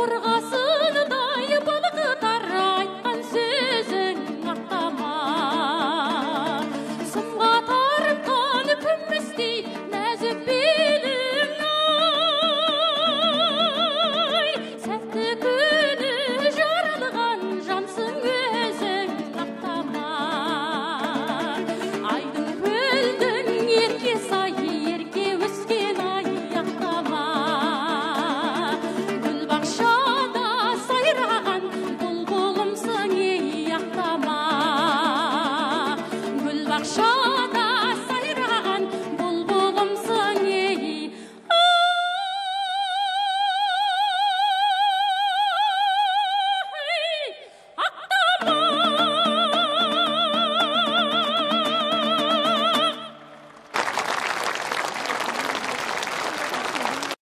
қорға Marchando